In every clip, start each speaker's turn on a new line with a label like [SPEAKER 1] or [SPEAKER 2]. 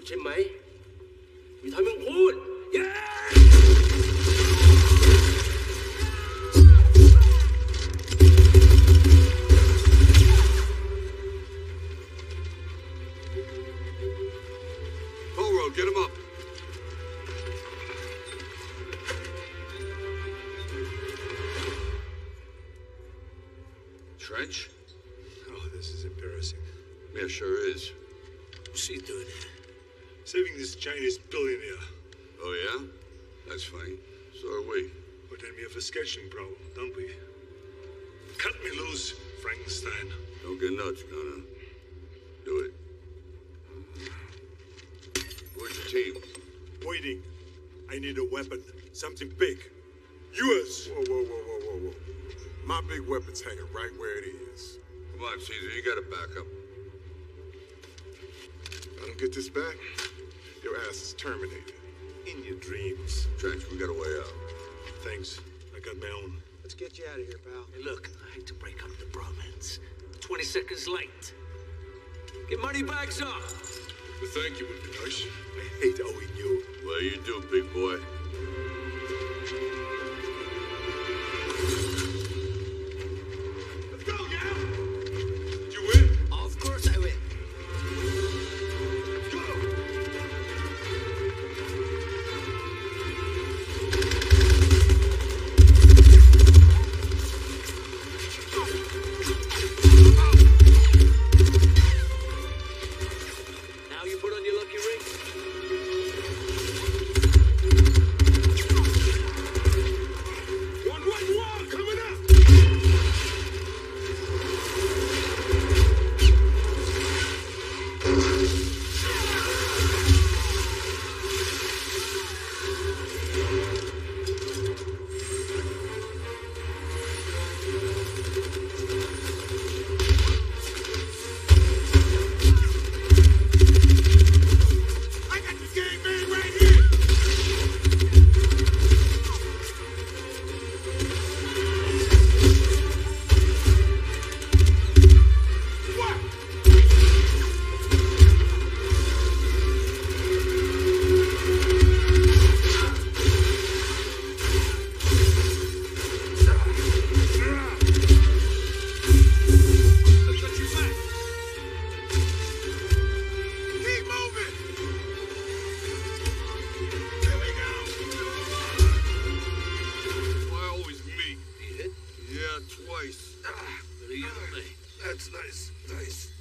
[SPEAKER 1] ดใช่ไหมมีทางมึงพูด
[SPEAKER 2] เย้
[SPEAKER 3] It's hanging right where it is.
[SPEAKER 2] Come on, Caesar, you gotta back up.
[SPEAKER 3] If I don't get this back, your ass is terminated. In your dreams.
[SPEAKER 2] Trench, we got a way out.
[SPEAKER 4] Thanks. I got my own.
[SPEAKER 5] Let's get you out of here, pal.
[SPEAKER 1] Hey, look, I hate to break up the bromance. 20 seconds late. Get money bags up!
[SPEAKER 4] Well, thank you would be nice. I hate owing you.
[SPEAKER 2] Well, you do, big boy.
[SPEAKER 1] nice. Ah,
[SPEAKER 2] That's nice, nice.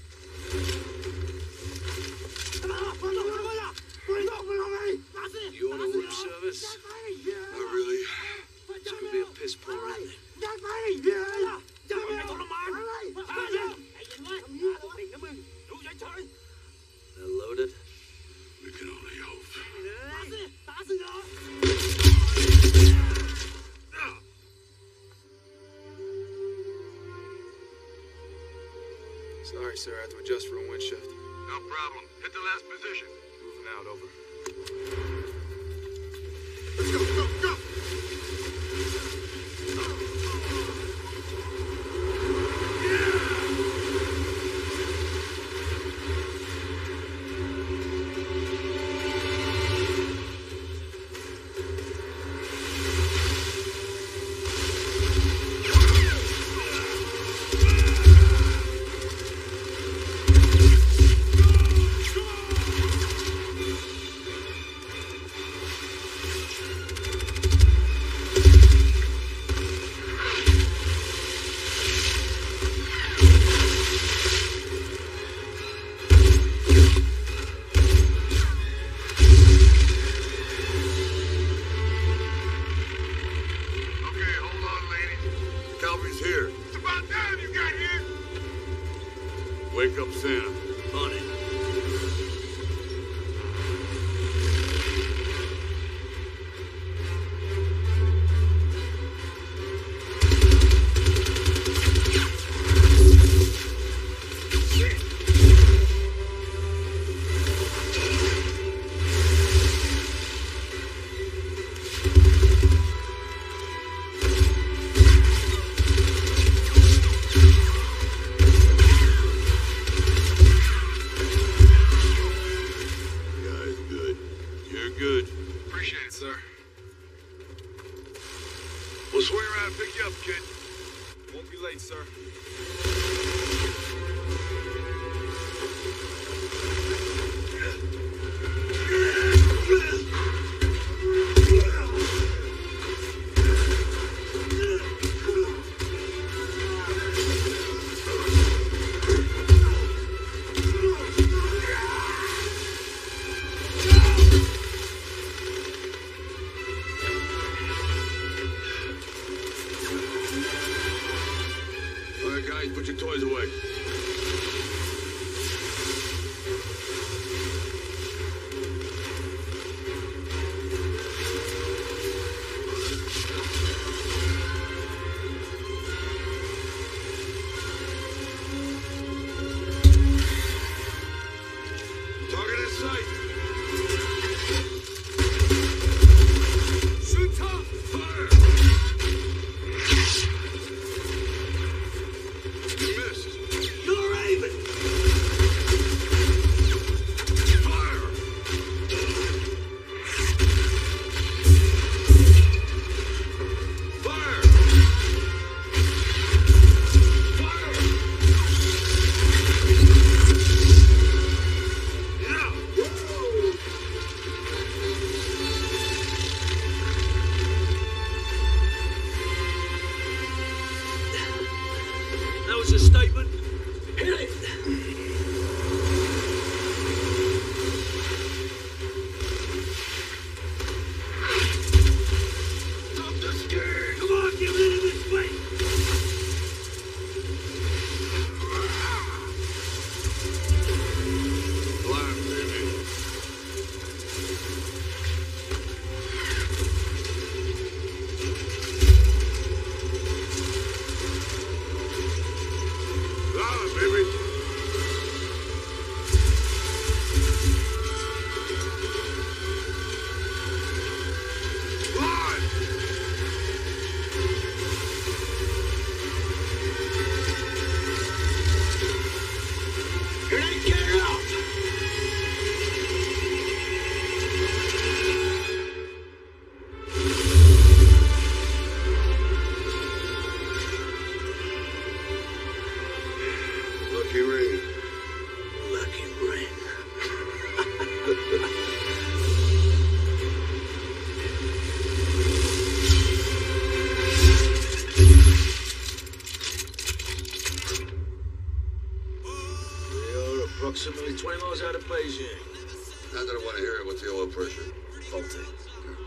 [SPEAKER 1] Approximately 20 miles out of Beijing.
[SPEAKER 2] Not that I want to hear it. What's the oil pressure?
[SPEAKER 1] Faulty.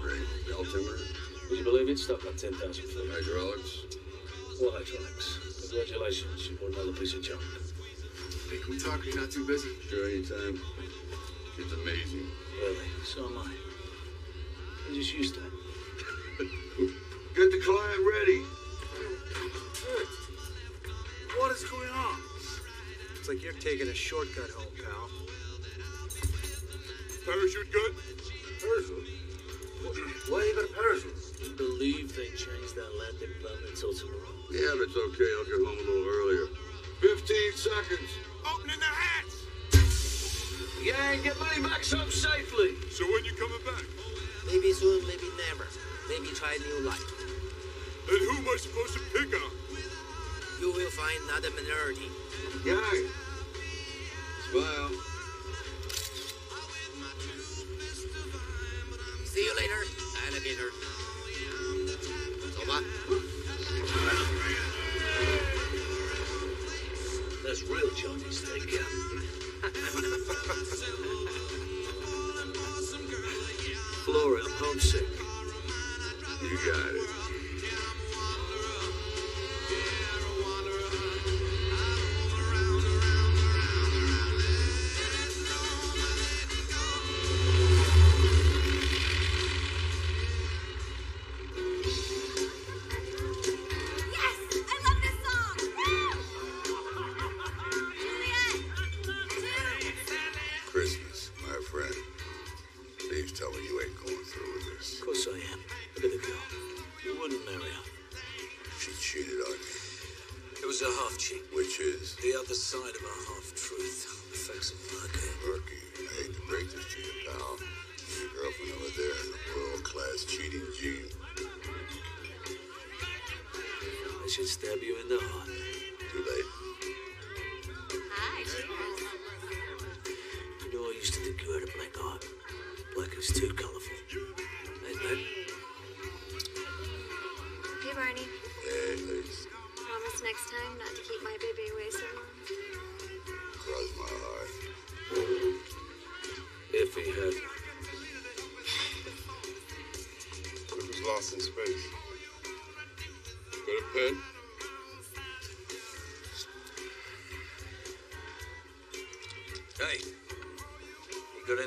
[SPEAKER 2] Great. The altimeter?
[SPEAKER 1] Would you believe it? Stuck on 10,000 feet.
[SPEAKER 2] Hydraulics?
[SPEAKER 1] Well, hydraulics. Congratulations, you bought another piece of junk.
[SPEAKER 5] Hey, can we talk? You're not too busy.
[SPEAKER 2] Sure, anytime. It's amazing.
[SPEAKER 1] Really? So am I. I'm just used to it.
[SPEAKER 2] Get the client ready.
[SPEAKER 5] What is going on? It's like you're taking a shortcut home, pal.
[SPEAKER 2] Parachute good?
[SPEAKER 6] Parachute? Why you got a parachute?
[SPEAKER 1] You believe they changed that landing permit until tomorrow?
[SPEAKER 2] Yeah, but it's okay. I'll get home a little earlier. 15 seconds. Opening the hatch.
[SPEAKER 1] Yang, get money back home safely.
[SPEAKER 2] So when you coming back?
[SPEAKER 7] Maybe soon, maybe never. Maybe try new life.
[SPEAKER 2] And who am I supposed to pick on?
[SPEAKER 7] You will find another minority.
[SPEAKER 2] Yang.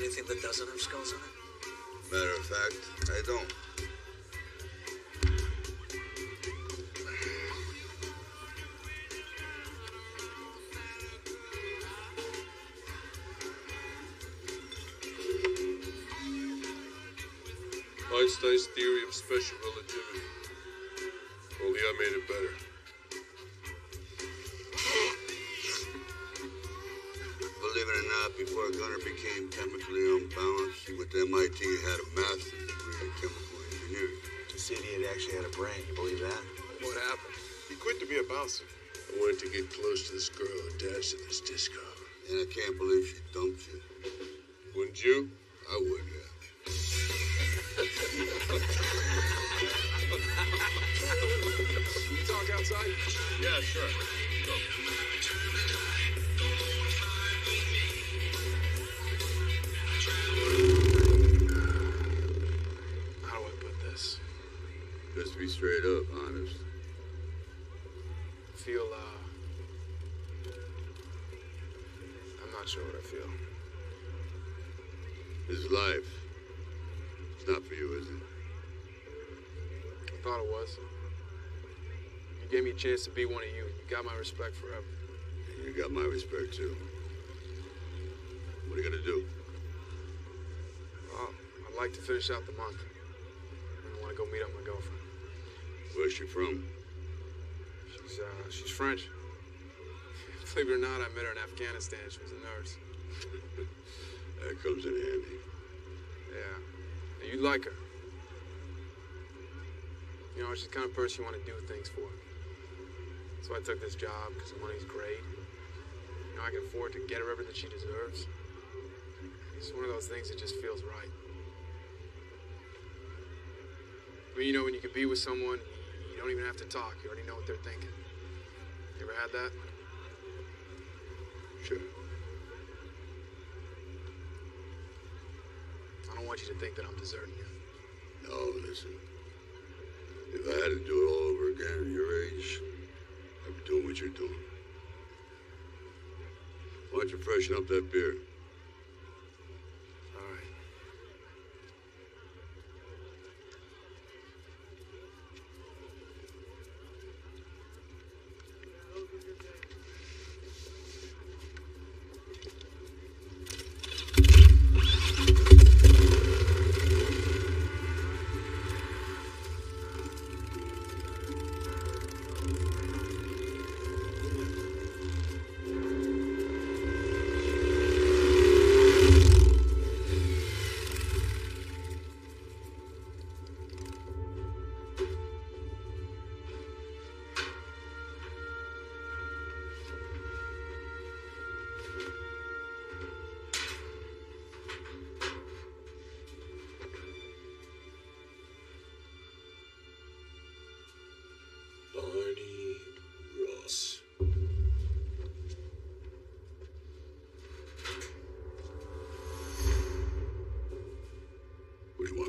[SPEAKER 8] Anything that doesn't have skulls on it?
[SPEAKER 2] Matter of fact, I don't.
[SPEAKER 9] Einstein's theory of special relativity. Only I made it better.
[SPEAKER 5] Brain. You believe that?
[SPEAKER 10] What happened? He quit to be a bouncer.
[SPEAKER 9] I wanted to get close to this girl and dance to this disco.
[SPEAKER 2] And I can't believe she dumped you.
[SPEAKER 9] Wouldn't you?
[SPEAKER 2] I wouldn't have.
[SPEAKER 10] Can we talk outside?
[SPEAKER 9] Yeah, sure.
[SPEAKER 2] Just be straight up, honest.
[SPEAKER 10] Feel, uh. I'm not sure what I feel.
[SPEAKER 2] This life. It's not for you, is it?
[SPEAKER 10] I thought it was. You gave me a chance to be one of you. You got my respect forever.
[SPEAKER 2] You got my respect, too. What are you gonna do?
[SPEAKER 10] Well, I'd like to finish out the month. I want to go meet up my girlfriend.
[SPEAKER 2] Where's she from?
[SPEAKER 10] She's, uh, she's French. Believe it or not, I met her in Afghanistan. She was a nurse.
[SPEAKER 2] That comes in handy.
[SPEAKER 10] Yeah. You'd like her. You know, she's the kind of person you want to do things for. So I took this job because the money's great. You know, I can afford to get her everything she deserves. It's one of those things that just feels right. I mean, you know, when you can be with someone, you don't even have to talk. You already know what they're thinking. You ever had that?
[SPEAKER 2] Sure.
[SPEAKER 10] I don't want you to think that I'm deserting you.
[SPEAKER 2] No, listen. If I had to do it all over again at your age, I'd be doing what you're doing. Why don't you freshen up that beer?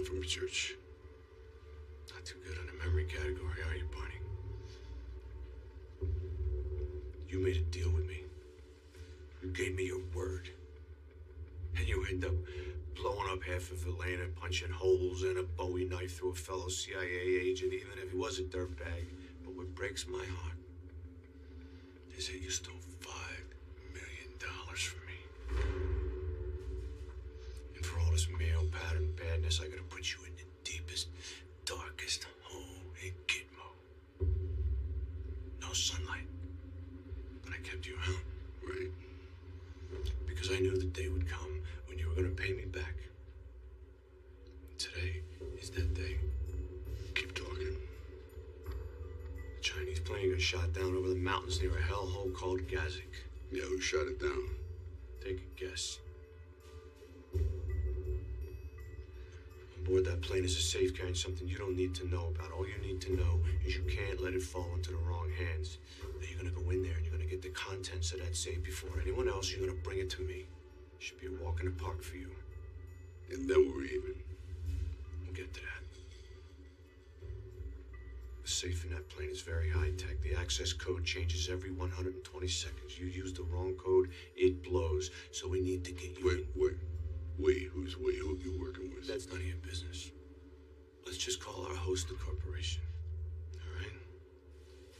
[SPEAKER 2] From church?
[SPEAKER 8] Not too good on the memory category, are you, Barney? You made a deal with me. You gave me your word. And you end up blowing up half of Atlanta, punching holes in a Bowie knife through a fellow CIA agent, even if he was a dirtbag. But what breaks my heart is that you stole badness, I gotta put you in is a safe carrying something you don't need to know about. All you need to know is you can't let it fall into the wrong hands. That you're gonna go in there and you're gonna get the contents of that safe before anyone else. You're gonna bring it to me. Should be a walk in the park for you.
[SPEAKER 2] And then we're even.
[SPEAKER 8] We'll get to that. The safe in that plane is very high tech. The access code changes every 120 seconds. You use the wrong code, it blows. So we need to get you
[SPEAKER 2] Wait,
[SPEAKER 8] in.
[SPEAKER 2] wait. We? Who's we? Who you working with?
[SPEAKER 8] That's none of your business. Let's just call our host the corporation. All right?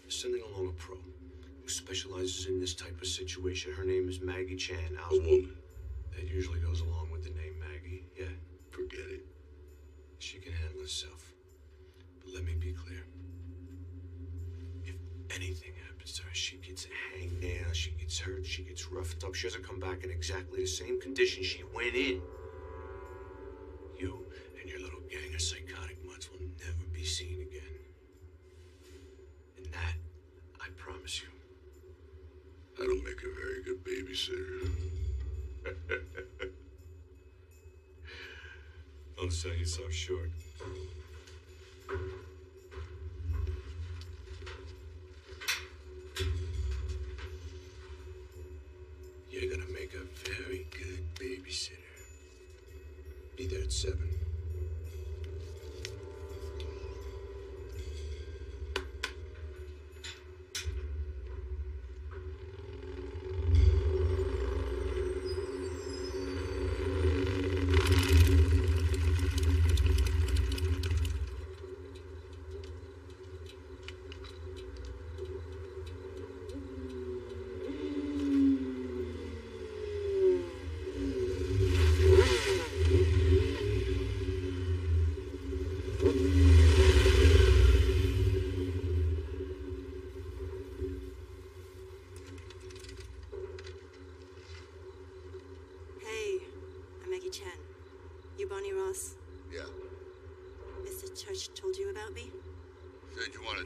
[SPEAKER 8] Sending along a pro who specializes in this type of situation. Her name is Maggie Chan.
[SPEAKER 2] a woman.
[SPEAKER 8] That usually goes along with the name Maggie. Yeah,
[SPEAKER 2] Forget it.
[SPEAKER 8] she can handle herself. But let me be clear. If anything happens to her, she gets hangnail, she gets hurt, she gets roughed up, she doesn't come back in exactly the same condition she went in. You and your little gang of psychotic seen again. And that, I promise you.
[SPEAKER 2] I don't make a very good babysitter.
[SPEAKER 8] Don't sell yourself short. You're gonna make a very good babysitter. Be there at seven.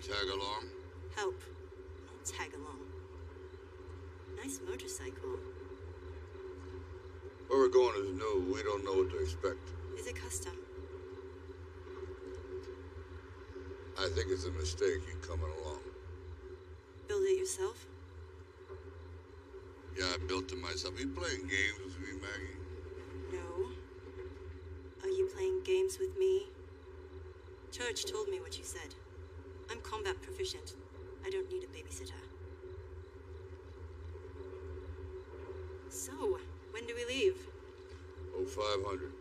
[SPEAKER 2] To tag along?
[SPEAKER 11] Help. Not tag along. Nice motorcycle.
[SPEAKER 2] Where we're going is new. We don't know what to expect.
[SPEAKER 11] Is it custom?
[SPEAKER 2] I think it's a mistake you coming along.
[SPEAKER 11] Build it yourself?
[SPEAKER 2] Yeah, I built it myself. You playing games with me, Maggie?
[SPEAKER 11] No. Are you playing games with me? Church told me what you said. Proficient. I don't need a babysitter. So, when do we leave?
[SPEAKER 2] Oh, 500.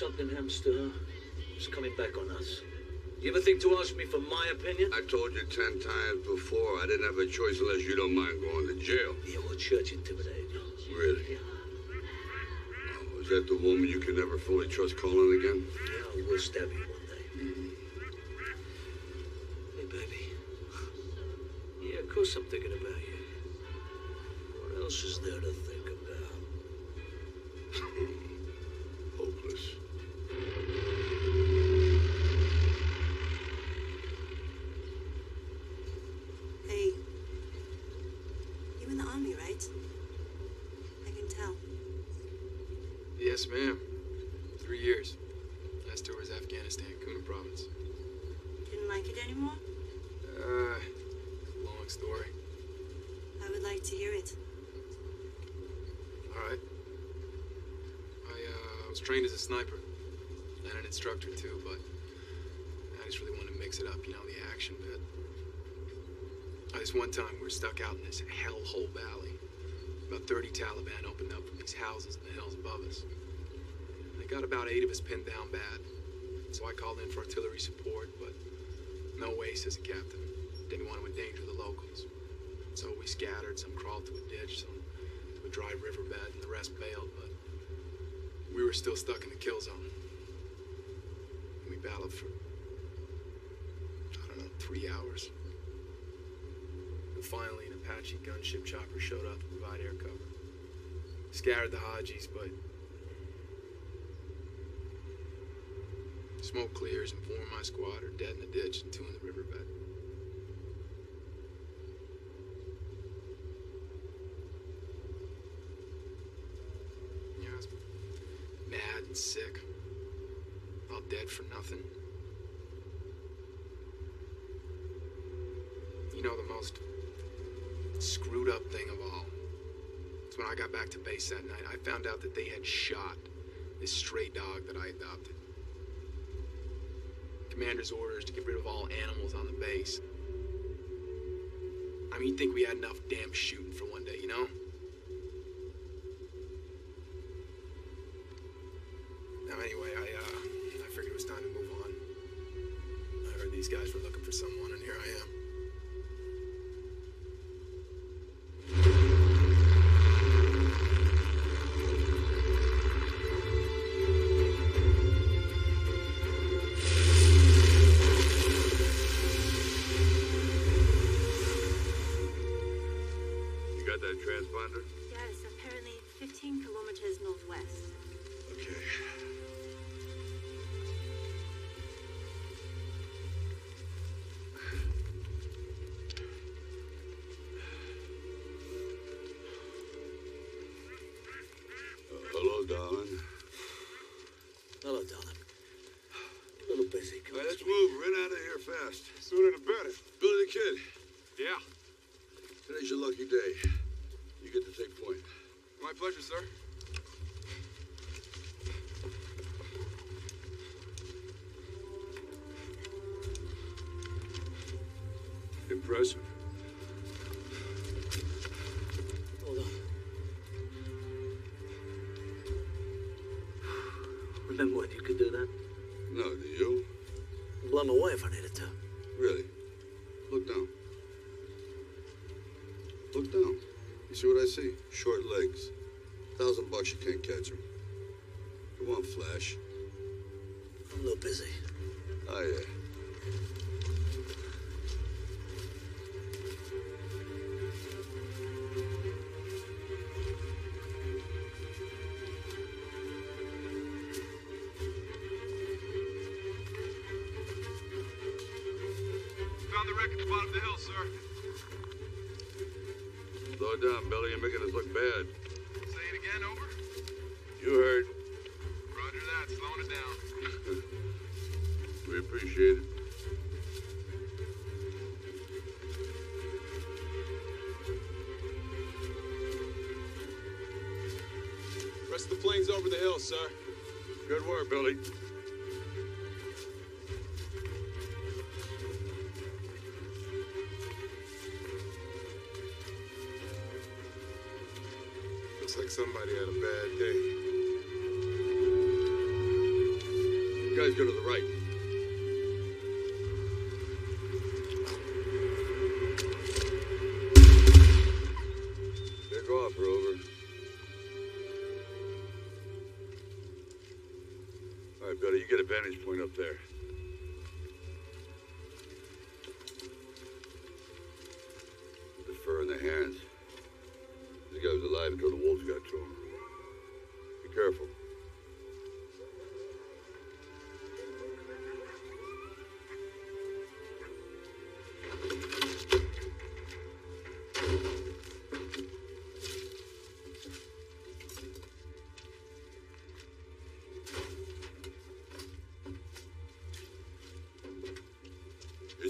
[SPEAKER 1] Something, Hamster? It's coming back on us. You ever think to ask me for my opinion?
[SPEAKER 2] I told you ten times before I didn't have a choice unless you don't mind going to jail.
[SPEAKER 1] Yeah, well, church intimidated you.
[SPEAKER 2] Really? Oh, is that the woman you can never fully trust calling again?
[SPEAKER 1] Yeah, we'll stab you one day. Hmm. Hey, baby. Yeah, of course I'm thinking about you. What else is there to think about?
[SPEAKER 2] Hopeless.
[SPEAKER 11] Hey. You in the army, right? I can tell.
[SPEAKER 10] Yes, ma'am. Three years. Last tour was Afghanistan, Kunar province.
[SPEAKER 11] Didn't like it anymore?
[SPEAKER 10] Uh, long story.
[SPEAKER 11] I would like to hear it.
[SPEAKER 10] All right. I, was trained as a sniper and an instructor too, but I just really wanted to mix it up, you know, the action bit. This one time we were stuck out in this hellhole valley. About 30 Taliban opened up from these houses in the hills above us. They got about eight of us pinned down bad. So I called in for artillery support, but no way, says the captain. Didn't want to endanger the locals. So we scattered, some crawled to a ditch, some to a dry riverbed, and the rest bailed, were still stuck in the kill zone. We battled for, I don't know, three hours. And finally, an Apache gunship chopper showed up to provide air cover. Scattered the Hajis, but smoke clears and four of my squad are dead in the ditch and two in the riverbed. Yeah, I was mad and sick. All dead for nothing. You know the most thing of all? It's when I got back to base that night, I found out that they had shot this stray dog that I adopted. Commander's orders to get rid of all animals on the base. I mean, you'd think we had enough damn shooting for one day, you know?
[SPEAKER 2] Thousand bucks, you can't catch 'em. Come on, Flash.
[SPEAKER 1] I'm a little busy.
[SPEAKER 2] Oh, yeah.
[SPEAKER 10] Found the wreck at the bottom of the hill, sir.
[SPEAKER 2] Slow down, Billy. You're making us look bad.
[SPEAKER 10] Like somebody had a bad day.
[SPEAKER 2] You guys go to the right.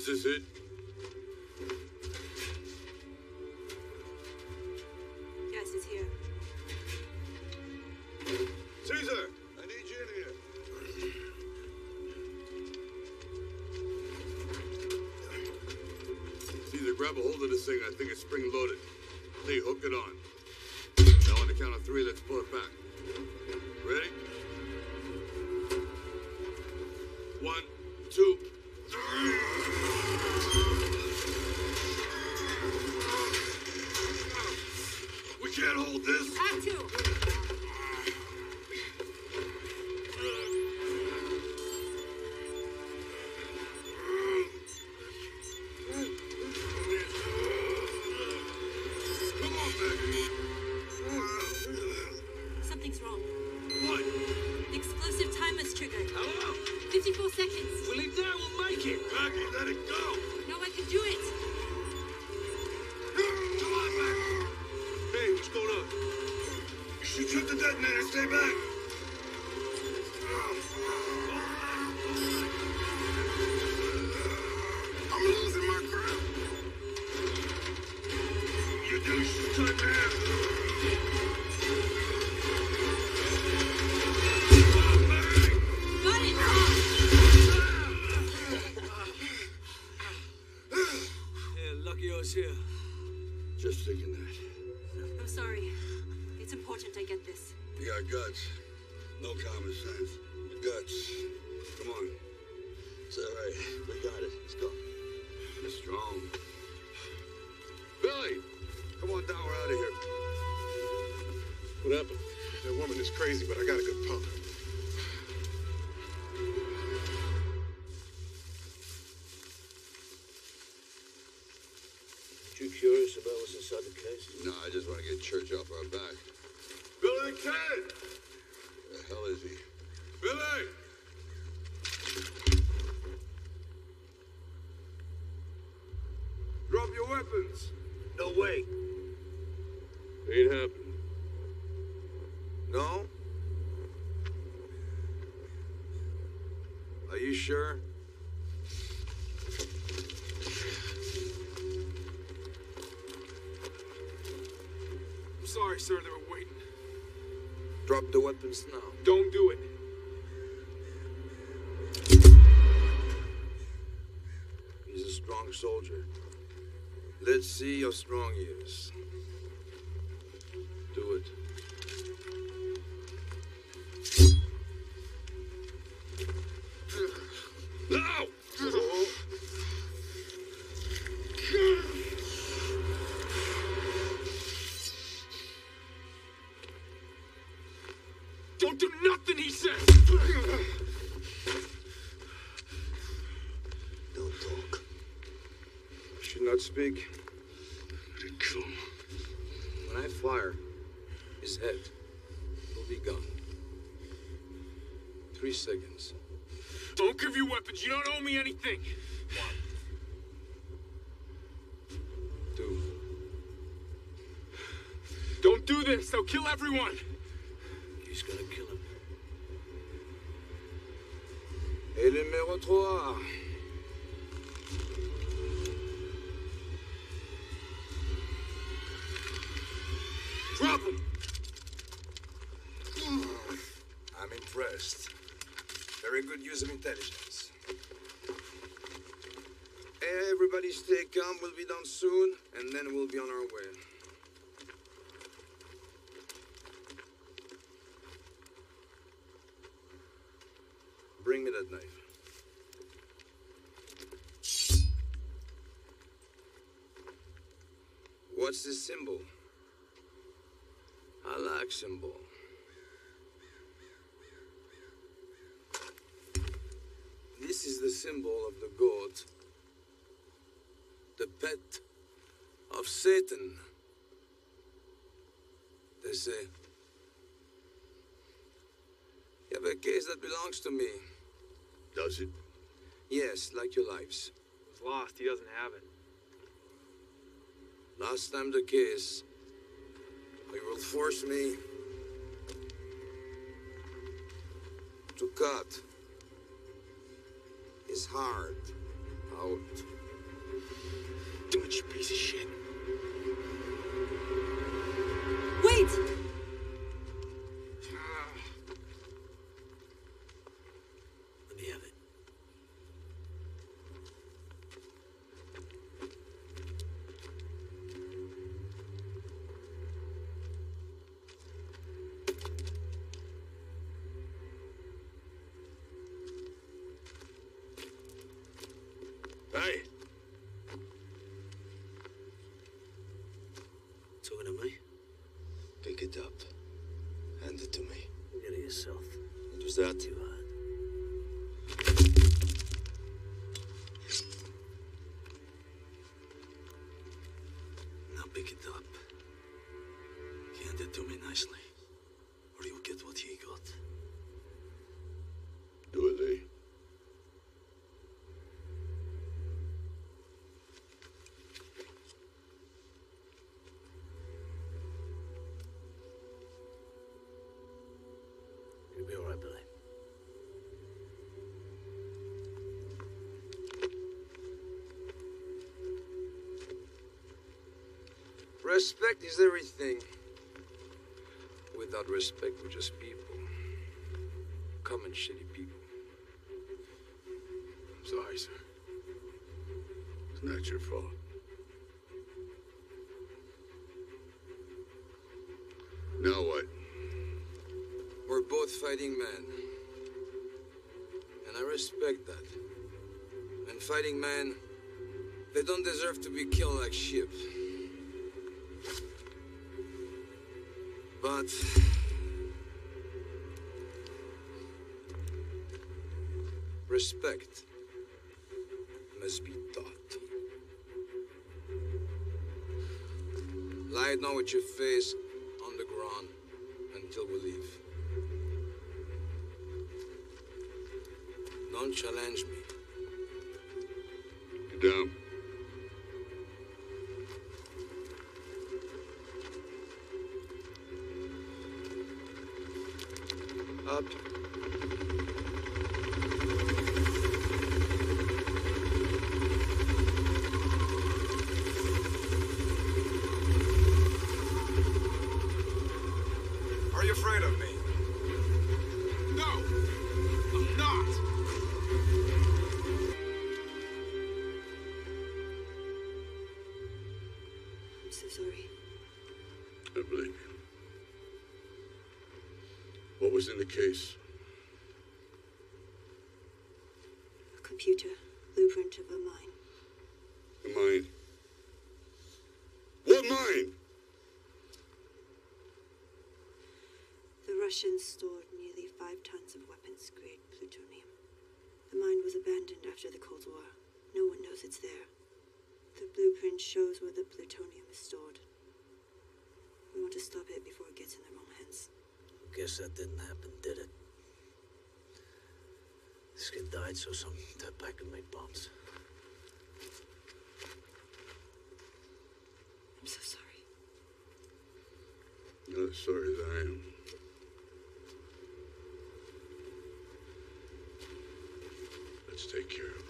[SPEAKER 2] Is this it?
[SPEAKER 11] Yes, it's here.
[SPEAKER 2] Caesar! I need you in here.
[SPEAKER 12] Caesar, grab a hold of this thing. I think it's spring-loaded. Lee, hook it on. Now on the count of three, let's pull it back. Ready?
[SPEAKER 10] Crazy, but I got
[SPEAKER 12] Drop the weapons now.
[SPEAKER 10] Don't do it.
[SPEAKER 12] He's a strong soldier. Let's see how strong he is. speak.
[SPEAKER 2] Let it go.
[SPEAKER 12] When I fire, his head will be gone. Three seconds.
[SPEAKER 10] Don't give your weapons. You don't owe me anything. One.
[SPEAKER 12] Two.
[SPEAKER 10] Don't do this. They'll kill everyone.
[SPEAKER 1] He's gonna kill him.
[SPEAKER 12] Et numéro trois. Soon, and then we'll be on our way. Bring me that knife. What's this symbol? I like symbol. This is the symbol of the goat, the pet of Satan. They say, You have a case that belongs to me.
[SPEAKER 2] Does it?
[SPEAKER 12] Yes, like your lives.
[SPEAKER 10] It's lost. He doesn't have it.
[SPEAKER 12] Last time the case, you will force me to cut his heart out.
[SPEAKER 10] Do it, you piece of shit.
[SPEAKER 1] That?
[SPEAKER 12] Respect is everything. Without respect, we're just people. Common shitty people.
[SPEAKER 2] I'm sorry, sir. It's not your fault. Now what?
[SPEAKER 12] We're both fighting men. And I respect that. And fighting men, they don't deserve to be killed like sheep. Respect must be taught. Lie down with your face
[SPEAKER 2] case?
[SPEAKER 11] A computer, blueprint of a mine.
[SPEAKER 2] A mine. What mine?
[SPEAKER 11] The Russians stored nearly five tons of weapons grade plutonium. The mine was abandoned after the Cold War. No one knows it's there. The blueprint shows where the plutonium is stored. We want to stop it before it gets in the wrong.
[SPEAKER 13] Guess that didn't happen, did it? This kid died so some dirtbag could make bombs.
[SPEAKER 11] I'm so sorry.
[SPEAKER 2] Not as sorry as I am. Let's take care of him.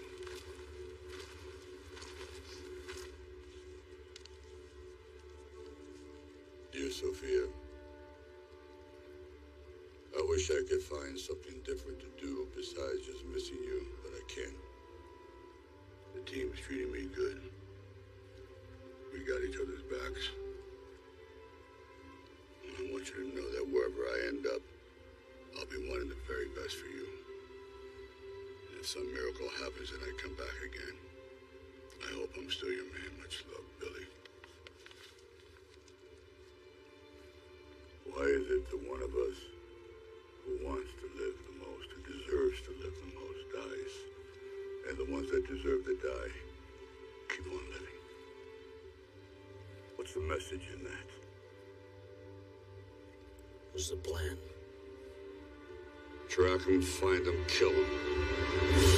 [SPEAKER 2] Dear Sophia, I wish I could find something different to do besides just missing you, but I can't. The team's treating me good. We got each other's backs. I want you to know that wherever I end up, I'll be wanting the very best for you. And if some miracle happens and I come back again, I hope I'm still your man. Much love, Billy. Why is it the one of us who wants to live the most, who deserves to live the most, dies, and the ones that deserve to die keep on living? What's the message in that?
[SPEAKER 13] What's the plan?
[SPEAKER 2] Track him, find them, kill him.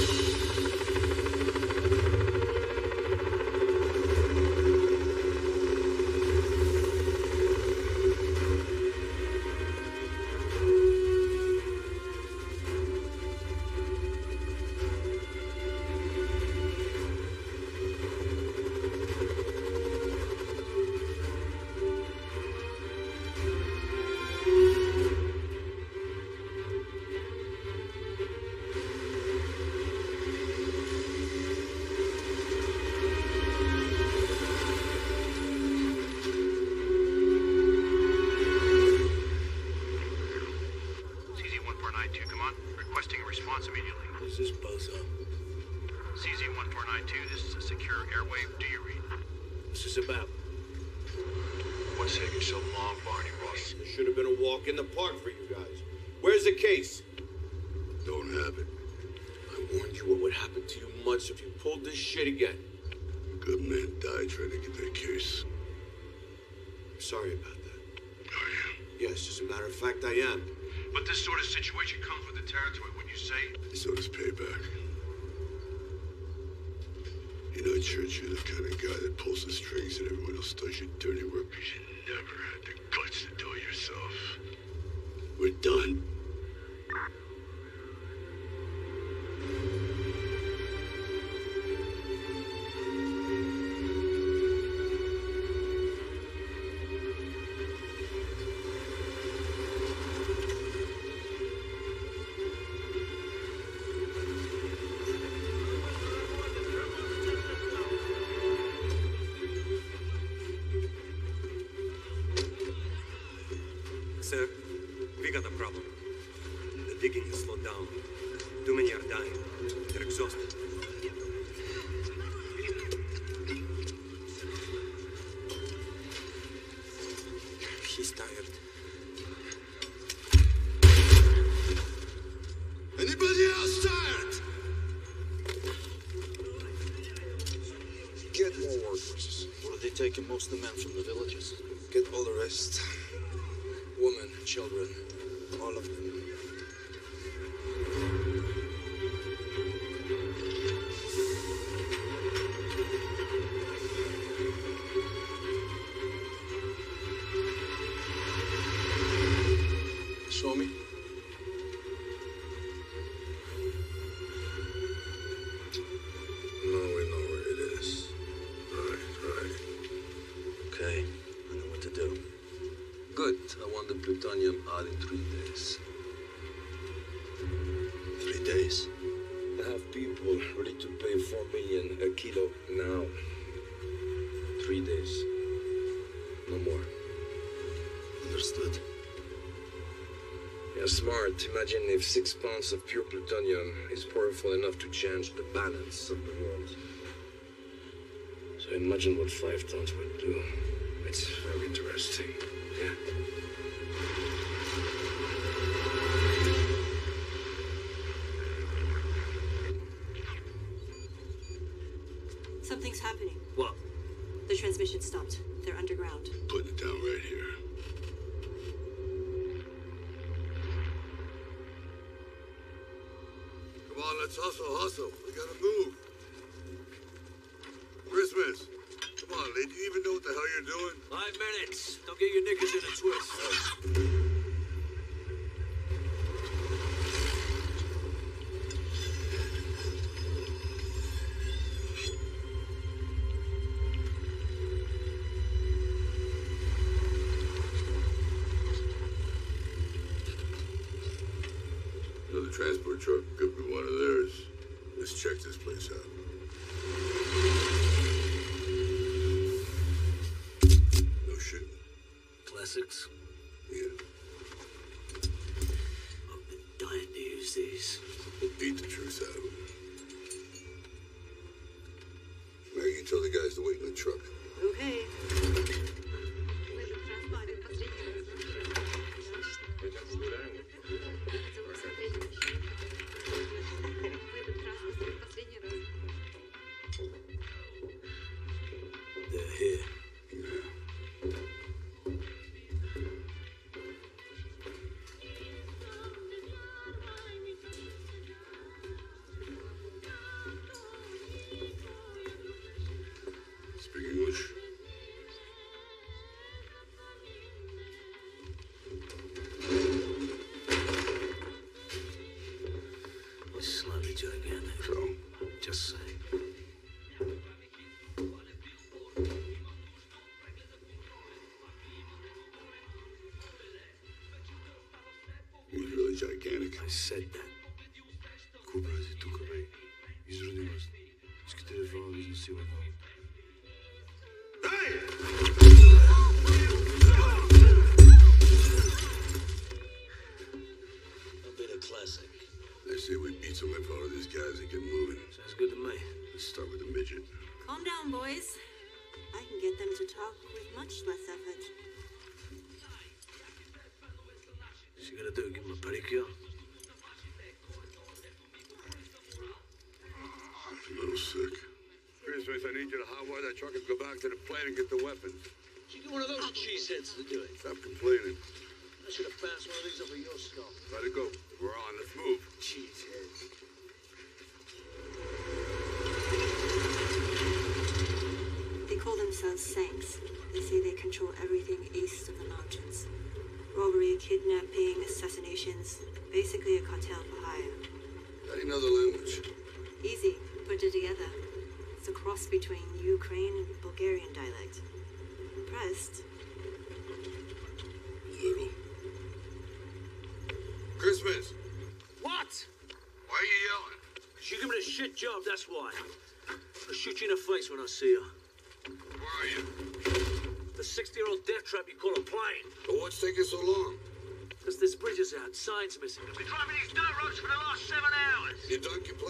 [SPEAKER 8] Sorry about that. Yes, as a matter of fact, I am.
[SPEAKER 14] But this sort of situation comes with the territory, wouldn't you say?
[SPEAKER 2] So does payback. You know, Church, you're the kind of guy that pulls the strings and everyone else does your dirty work because you never had the guts to do it yourself. We're done.
[SPEAKER 4] Sir, we got a problem. The digging has slowed down. Too many are dying. They're exhausted. He's tired.
[SPEAKER 2] Anybody else tired?
[SPEAKER 12] Get more workers. What are they taking most of the men from the villages? Get all the rest.
[SPEAKER 15] In three days. Three days?
[SPEAKER 12] I have people ready to pay four million a kilo now. Three days. No more.
[SPEAKER 15] Understood.
[SPEAKER 12] Yeah, smart. Imagine if six pounds of pure plutonium is powerful enough to change the balance of the world. So imagine what five tons would do. It's very
[SPEAKER 2] really gigantic.
[SPEAKER 1] I said that.
[SPEAKER 12] Кубра си тук, бе. Изроди вас. Искате да вълна да си във
[SPEAKER 2] That truck and go back to the plant and get the weapons.
[SPEAKER 1] She get one of those cheeseheads to do it.
[SPEAKER 2] Stop complaining.
[SPEAKER 1] I should have bounced one of these over your skull.
[SPEAKER 2] Let it go. We're on. Let's move.
[SPEAKER 1] Cheeseheads.
[SPEAKER 11] They call themselves Saints. They say they control everything east of the mountains. Robbery, kidnapping, assassinations. Basically a cartel for hire.
[SPEAKER 2] How do you know the language?
[SPEAKER 11] Easy. Put it together. It's a cross between Ukraine and Bulgarian dialect. Impressed?
[SPEAKER 2] Little. Christmas!
[SPEAKER 1] What?
[SPEAKER 2] Why are you yelling?
[SPEAKER 1] She give me a shit job, that's why. I'll shoot you in the face when I see her.
[SPEAKER 2] Where are you?
[SPEAKER 1] The 60-year-old death trap you call a plane.
[SPEAKER 2] But what's taking so long?
[SPEAKER 1] Because this bridge signs missing. I've been driving these dirt roads for the last seven hours.
[SPEAKER 2] You done complaining?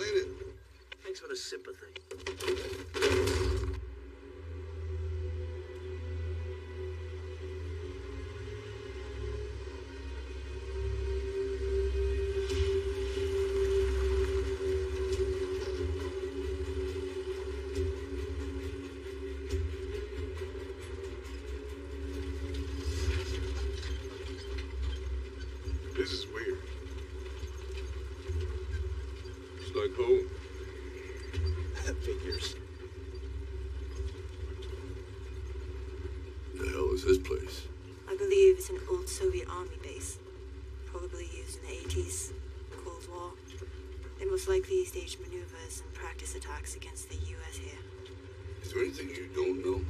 [SPEAKER 2] This place?
[SPEAKER 11] I believe it's an old Soviet army base. Probably used in the 80s. Cold War. They most likely staged maneuvers and practice attacks against the US here.
[SPEAKER 2] Is there anything you don't know?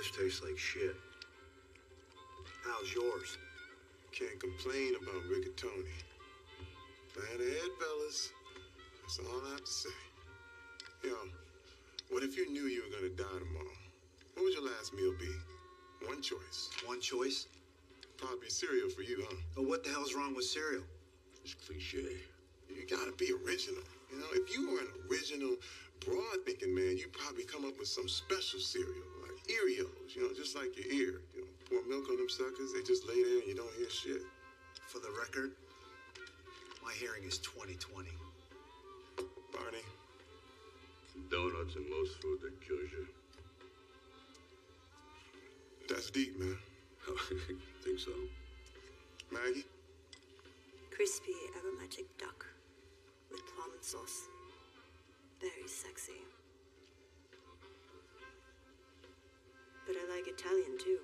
[SPEAKER 5] This tastes like shit. How's yours?
[SPEAKER 3] Can't complain about rigatoni. Plan ahead, fellas. That's all I have to say. Yo, what if you knew you were gonna die tomorrow? What would your last meal be? One choice.
[SPEAKER 5] One choice?
[SPEAKER 3] Probably cereal for you, huh?
[SPEAKER 5] But what the hell's wrong with cereal?
[SPEAKER 2] It's cliche.
[SPEAKER 3] You gotta be original. You know, if you were an original, broad thinking man, you'd probably come up with some special cereal, Erios, you know, just like your ear. You know, pour milk on them suckers, they just lay there and you don't hear shit.
[SPEAKER 5] For the record, my hearing is 2020.
[SPEAKER 3] Barney,
[SPEAKER 2] Donuts and most food that kills you.
[SPEAKER 3] that's deep, man.
[SPEAKER 2] Think so?
[SPEAKER 3] Maggie?
[SPEAKER 11] Crispy aromatic duck with plum sauce. Very sexy. But I like Italian too.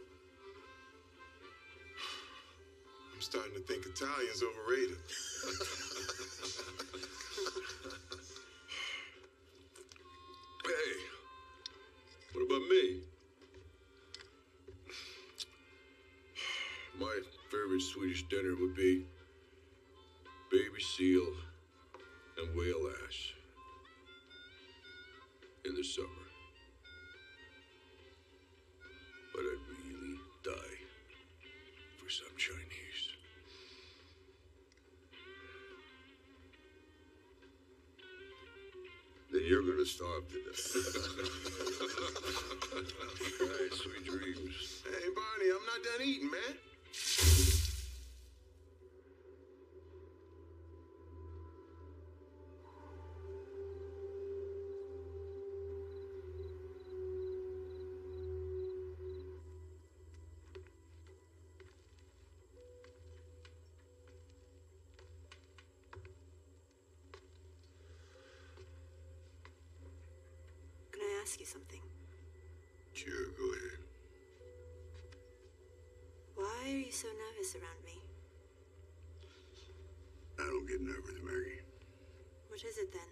[SPEAKER 3] I'm starting to think Italian's overrated.
[SPEAKER 2] Hey, what about me? My favorite Swedish dinner would be baby seal and whale ash in the summer. Then you're gonna starve to death. All right, sweet dreams.
[SPEAKER 3] Hey, Barney, I'm not done eating, man.
[SPEAKER 11] Ask you something?
[SPEAKER 2] Sure, go ahead.
[SPEAKER 11] Why are you so nervous around me?
[SPEAKER 2] I don't get nervous, Maggie.
[SPEAKER 11] What is it then?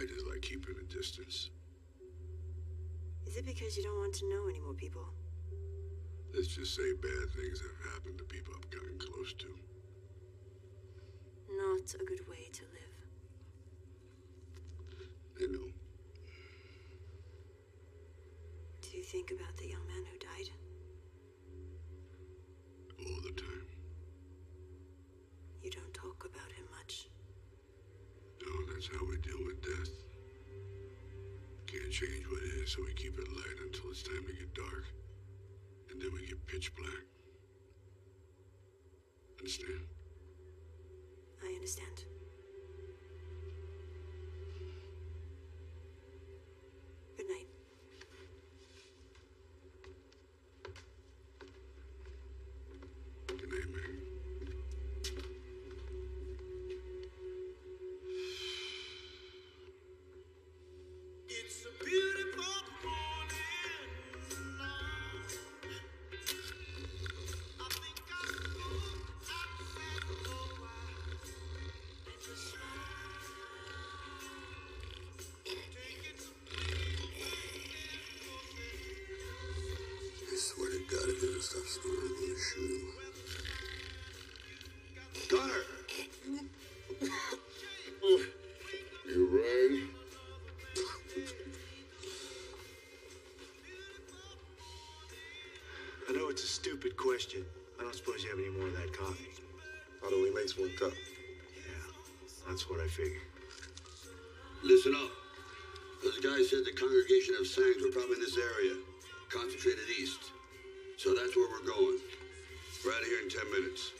[SPEAKER 2] I just like keeping a distance.
[SPEAKER 11] Is it because you don't want to know any more people?
[SPEAKER 2] Let's just say bad things have happened to people I've gotten close to.
[SPEAKER 11] Not a good way to live.
[SPEAKER 2] I know.
[SPEAKER 11] Think about the young man who died?
[SPEAKER 2] All the time.
[SPEAKER 11] You don't talk about him much.
[SPEAKER 2] No, that's how we deal with death. Can't change what is, so we keep it light until it's time to get dark. And then we get pitch black. Understand?
[SPEAKER 11] I understand.
[SPEAKER 16] It's a
[SPEAKER 5] stupid question. I don't suppose you have any more of that coffee. Thought only makes one cup. Yeah, that's what I figured.
[SPEAKER 2] Listen up. Those guys said the congregation of Sangs were probably in this area, concentrated east. So that's where we're going. We're out of here in ten minutes.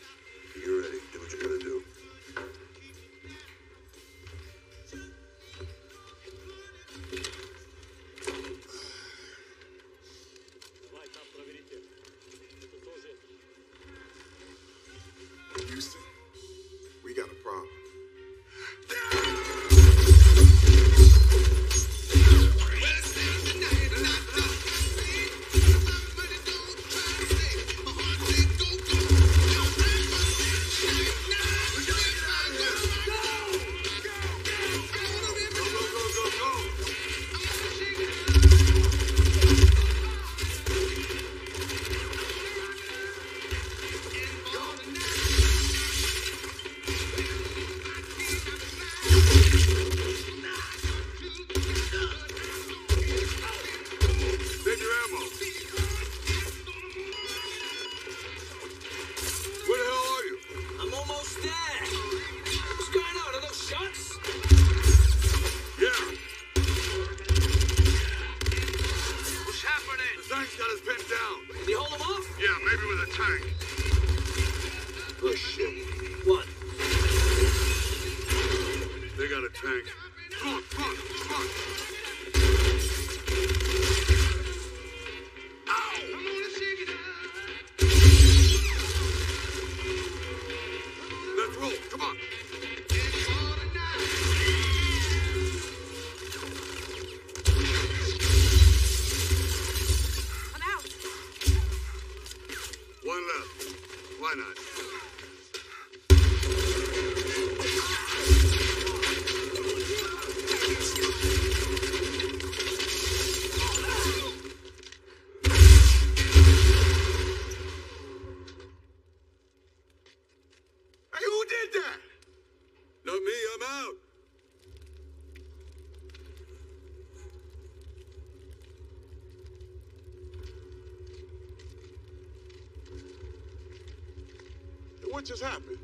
[SPEAKER 3] Just happened?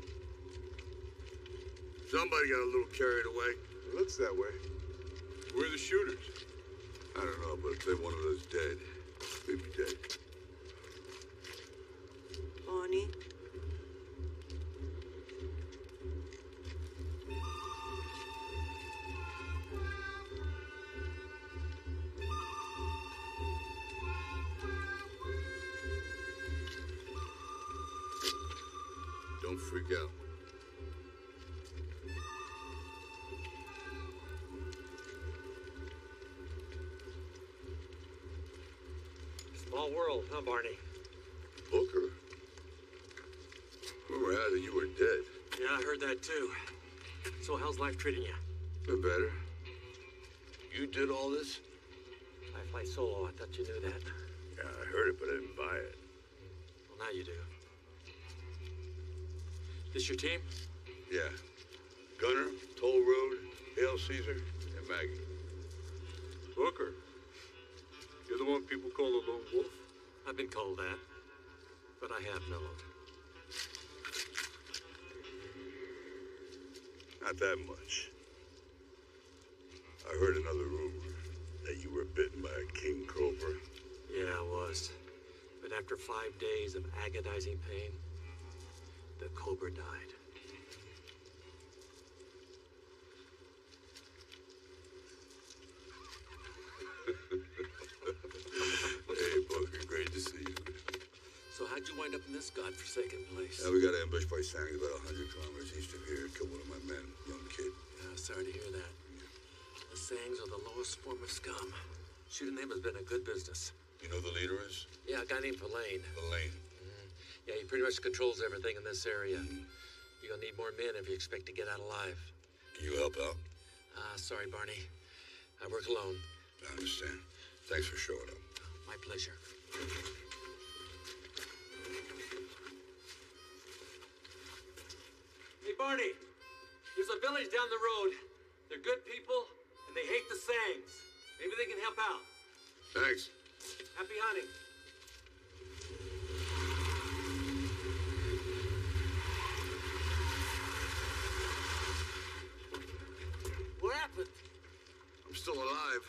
[SPEAKER 2] Somebody got a little carried away.
[SPEAKER 3] It looks that way.
[SPEAKER 2] Out.
[SPEAKER 17] Small world, huh, Barney?
[SPEAKER 2] Booker? Rumor had it you were dead.
[SPEAKER 17] Yeah, I heard that too. So how's life treating you?
[SPEAKER 2] Been better. You did all this?
[SPEAKER 17] I fly solo. I thought you knew that.
[SPEAKER 2] Yeah, I heard it, but I
[SPEAKER 17] This your team?
[SPEAKER 2] Yeah. Gunnar, Toll Road, Hale Caesar, and Maggie.
[SPEAKER 9] Booker. You're the one people call the lone wolf?
[SPEAKER 17] I've been called that, but I have mellowed.
[SPEAKER 2] Not that much. I heard another rumor that you were bitten by a king cobra.
[SPEAKER 17] Yeah, I was. But after five days of agonizing pain, the cobra died.
[SPEAKER 2] hey, Booker, great to see you.
[SPEAKER 17] So how'd you wind up in this godforsaken place?
[SPEAKER 2] Yeah, we got ambushed by Sangs about 100 kilometers east of here. Killed one of my men, young kid.
[SPEAKER 17] Yeah, sorry to hear that. The Sangs are the lowest form of scum. Shooting them has been a good business.
[SPEAKER 2] You know who the leader is?
[SPEAKER 17] Yeah, a guy named Vilain.
[SPEAKER 2] Elaine.
[SPEAKER 17] Yeah, he pretty much controls everything in this area. You're gonna need more men if you expect to get out alive.
[SPEAKER 2] Can you help out?
[SPEAKER 17] Ah, sorry, Barney. I work alone.
[SPEAKER 2] I understand. Thanks for showing up.
[SPEAKER 17] My pleasure. Hey, Barney. There's a village down the road. They're good people, and they hate the Sangs. Maybe they can help out.
[SPEAKER 2] Thanks.
[SPEAKER 17] Happy hunting. What happened?
[SPEAKER 2] I'm still alive.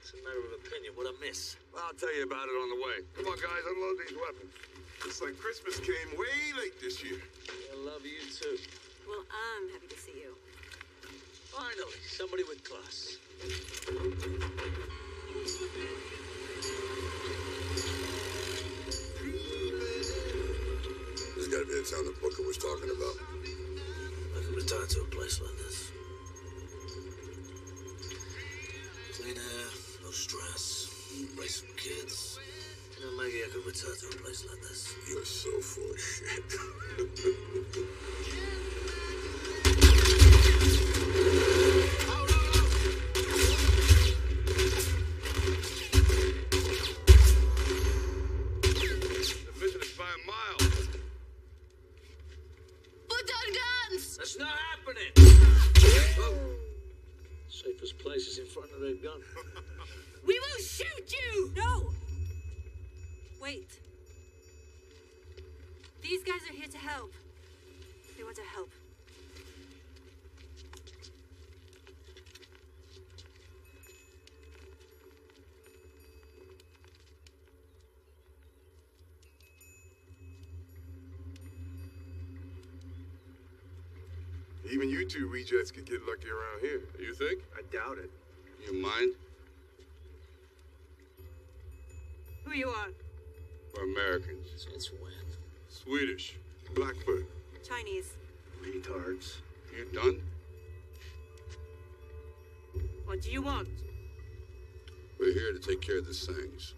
[SPEAKER 17] It's a matter of opinion. What I miss?
[SPEAKER 2] Well, I'll tell you about it on the way. Come on, guys, unload these weapons.
[SPEAKER 3] Looks like Christmas came way late this year.
[SPEAKER 17] I love you too.
[SPEAKER 15] Well, I'm happy to see you.
[SPEAKER 17] Finally, somebody with class.
[SPEAKER 2] This has got to be the town that Booker was talking about.
[SPEAKER 17] I can retire to a place like this. Stress, raise some kids. You know, maybe I could retire to a place like this.
[SPEAKER 2] You're so full of shit.
[SPEAKER 9] They're missing by a mile.
[SPEAKER 1] Put down guns!
[SPEAKER 17] That's not happening! Safest place is in front of their gun.
[SPEAKER 3] Even you two rejects could get lucky around here.
[SPEAKER 9] You think?
[SPEAKER 3] I doubt it.
[SPEAKER 2] You mind?
[SPEAKER 15] Who you are?
[SPEAKER 2] We're Americans.
[SPEAKER 17] Since when?
[SPEAKER 9] Swedish.
[SPEAKER 3] Blackfoot.
[SPEAKER 15] Chinese.
[SPEAKER 2] Retards. You done?
[SPEAKER 15] What do you want?
[SPEAKER 2] We're here to take care of the Sangs.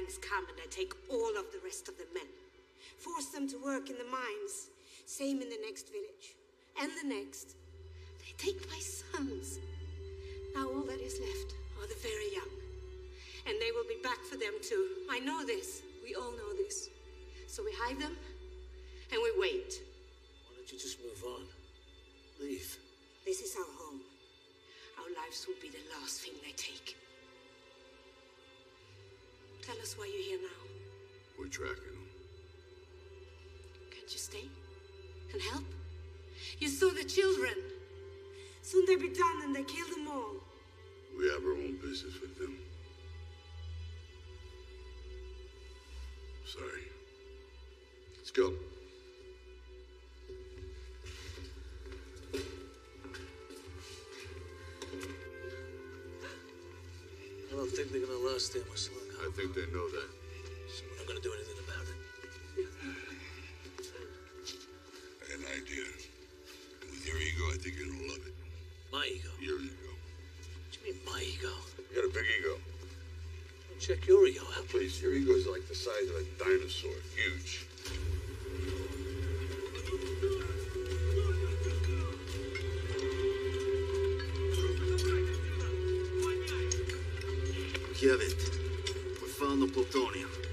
[SPEAKER 15] The come and they take all of the rest of the men. Force them to work in the mines. Same in the next village. And the next. They take my sons. Now all that is left are the very young. And they will be back for them too. I know this. We all know this. So we hide them and we wait.
[SPEAKER 17] Why don't you just move on? Leave.
[SPEAKER 15] This is
[SPEAKER 18] our home. Our lives will be the last thing they take. Tell us why you're here now.
[SPEAKER 2] We're tracking them.
[SPEAKER 18] Can't you stay and help? You saw the children.
[SPEAKER 11] Soon they'll be done and they kill them all.
[SPEAKER 2] We have our own business with them. Sorry. Let's go.
[SPEAKER 1] I don't think they're gonna last there much longer.
[SPEAKER 2] I think they know that.
[SPEAKER 1] So we're not gonna do anything about it.
[SPEAKER 2] I got an idea. With your ego, I think you're gonna love it.
[SPEAKER 1] My ego?
[SPEAKER 2] Your ego.
[SPEAKER 1] What do you mean, my ego?
[SPEAKER 2] You got a big ego.
[SPEAKER 1] Check your ego out.
[SPEAKER 2] Please, your ego is like the size of a dinosaur. Huge.
[SPEAKER 15] Kevin, we found the plutonium.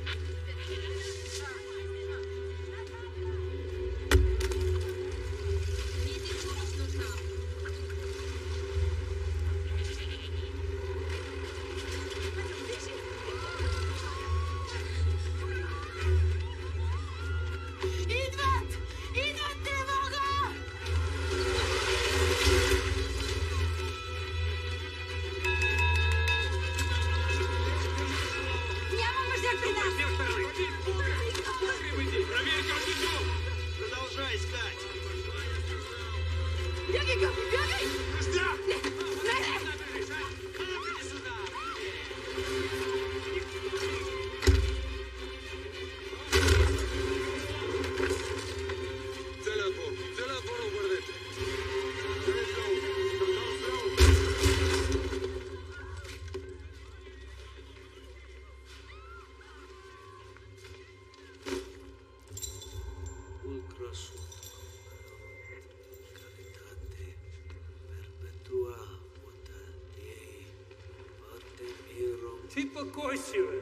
[SPEAKER 19] pojstivé,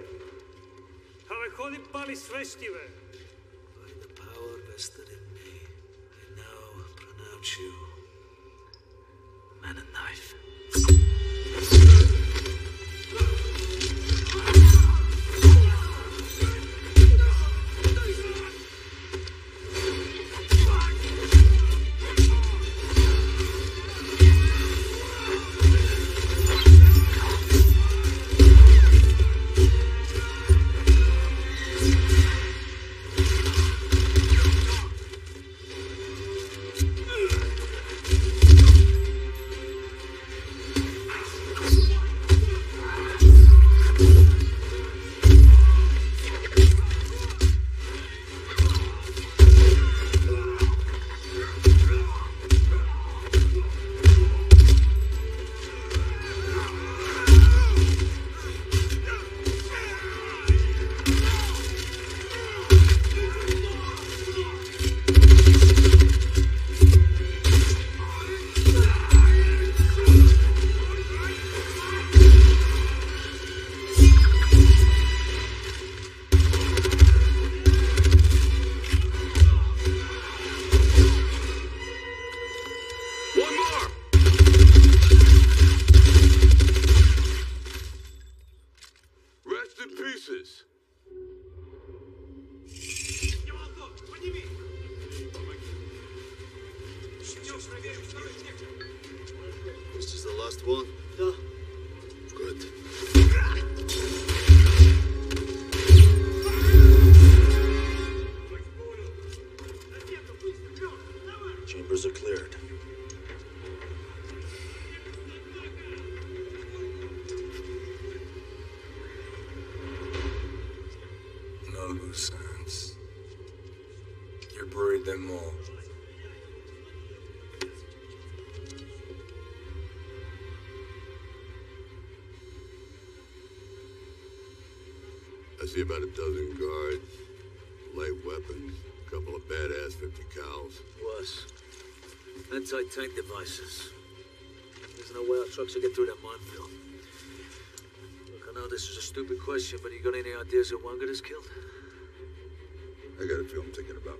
[SPEAKER 19] ale chody pali
[SPEAKER 15] svestivé. Is
[SPEAKER 2] see about a dozen guards, light weapons, a couple of badass 50 cals.
[SPEAKER 1] Was. Anti-tank devices. There's no way our trucks will get through that minefield. Look, I know this is a stupid question, but you got any ideas of one is killed?
[SPEAKER 2] I got a few I'm thinking about.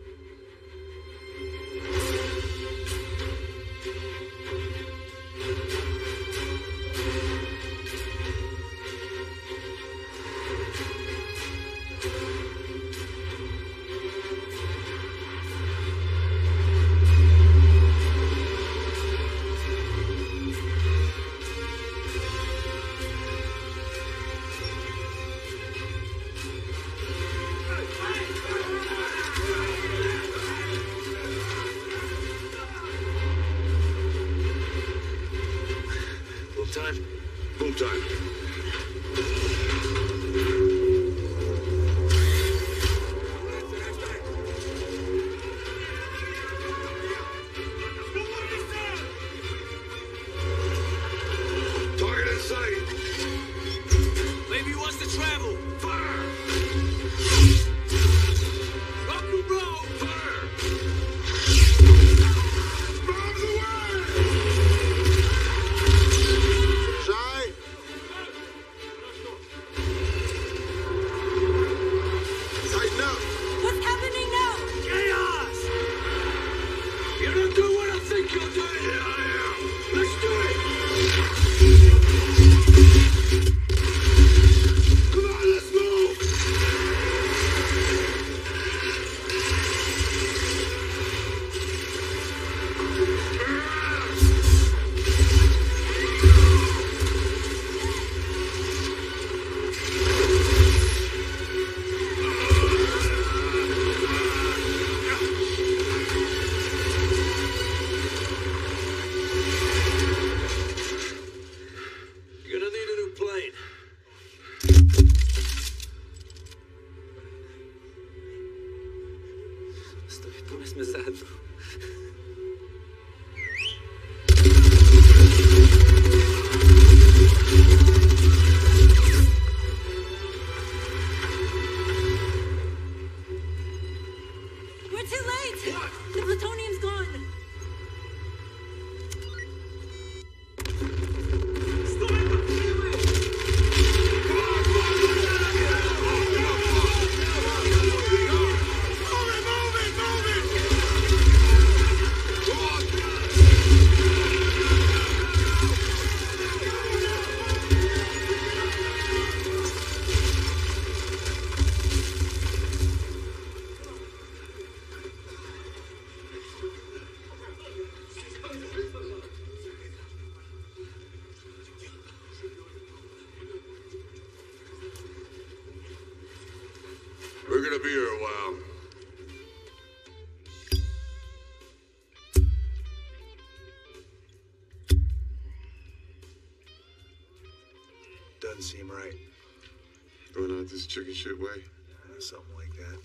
[SPEAKER 3] Chicken shit way?
[SPEAKER 5] Uh, Something like that.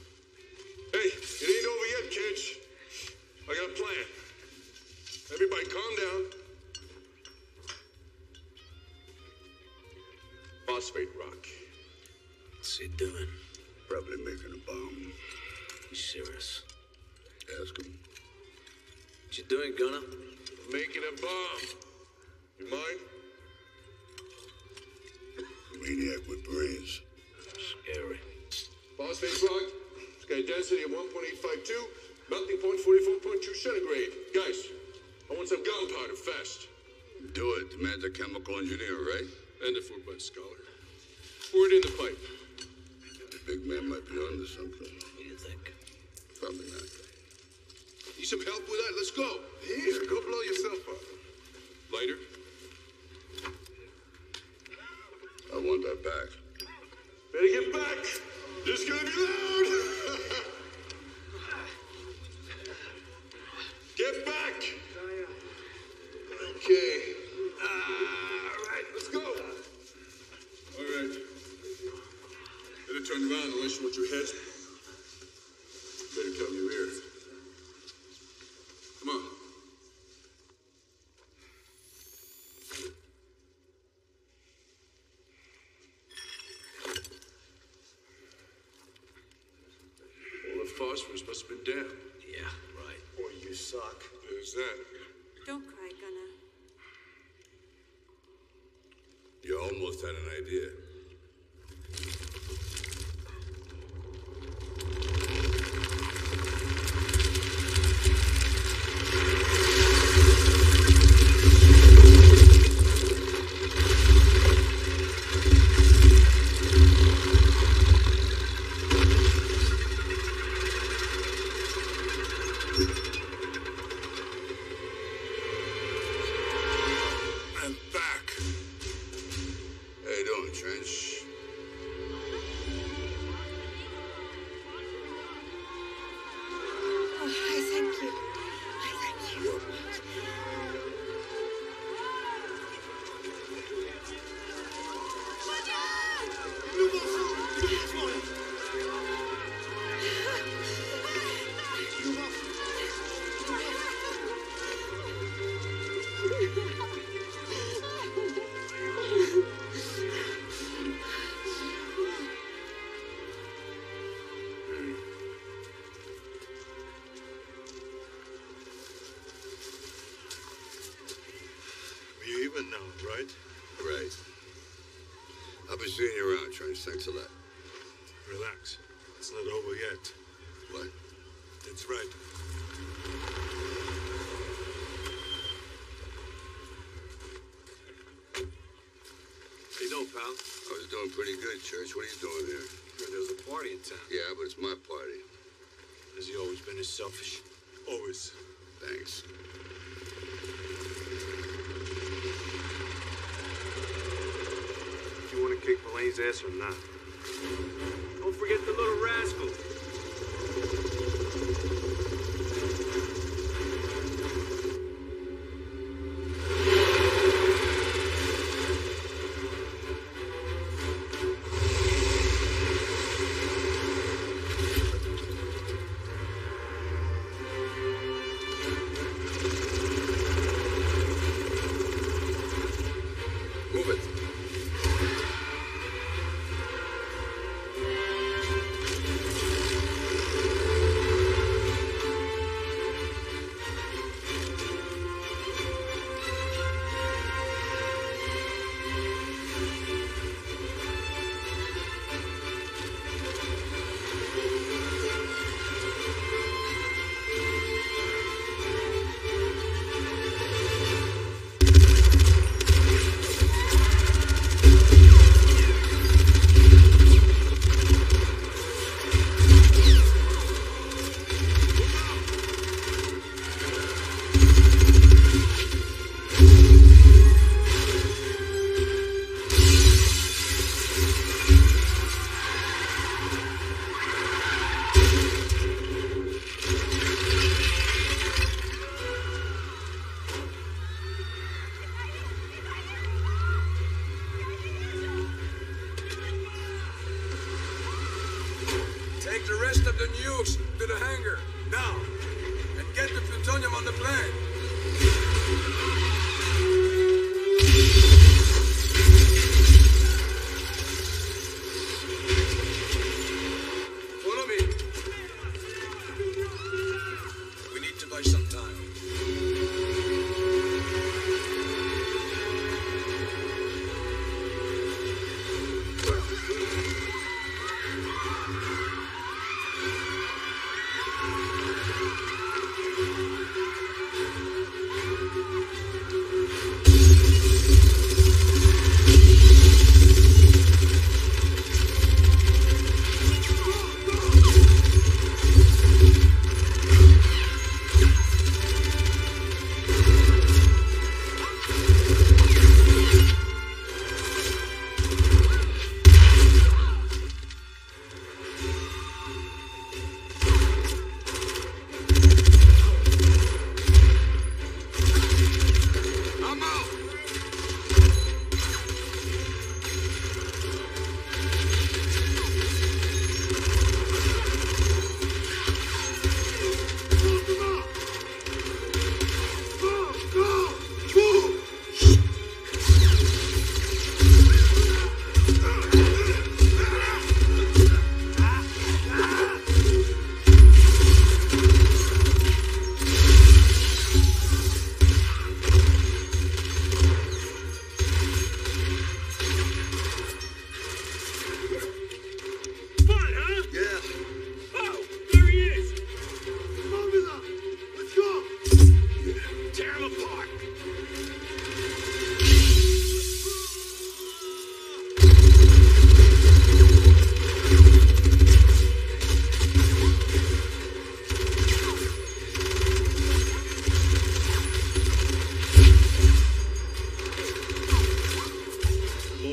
[SPEAKER 9] Hey, it ain't over yet, kids. I got a plan. Everybody calm down. Phosphate rock.
[SPEAKER 1] What's he doing?
[SPEAKER 2] Probably making a bomb.
[SPEAKER 1] You serious?
[SPEAKER 2] Ask him.
[SPEAKER 1] What you doing, Gunnar?
[SPEAKER 9] Making a bomb. You mind? 1.852, melting point 44.2 centigrade. Guys, I want some gunpowder fast.
[SPEAKER 2] Do it. Demands a chemical engineer, right?
[SPEAKER 9] And a Fulbright scholar. Pour it in the pipe.
[SPEAKER 2] The big man might be onto something.
[SPEAKER 1] What do You think?
[SPEAKER 2] Probably not.
[SPEAKER 9] Need some help with that? Let's go.
[SPEAKER 3] Here, go blow yourself up.
[SPEAKER 9] Lighter?
[SPEAKER 2] I want that back.
[SPEAKER 9] Better get back. This is gonna be loud. get back. Okay. All right, let's go. All right. Better turn around unless you want your head. Better cover your ears. Come on. All the phosphorus must have been down.
[SPEAKER 1] Yeah, right.
[SPEAKER 5] Or you suck.
[SPEAKER 9] There's that.
[SPEAKER 11] Don't cry, Gunnar.
[SPEAKER 2] You almost had an idea. Seeing you around, Trench. Thanks a lot.
[SPEAKER 4] Relax. It's not over yet.
[SPEAKER 2] What?
[SPEAKER 4] That's right.
[SPEAKER 2] How you doing, pal? I was doing pretty good, Church. What are you doing here?
[SPEAKER 8] Heard there was a party in town.
[SPEAKER 2] Yeah, but it's my party.
[SPEAKER 8] Has he always been as selfish?
[SPEAKER 4] Always.
[SPEAKER 2] Thanks.
[SPEAKER 12] You ass or not? Don't forget the little rascal.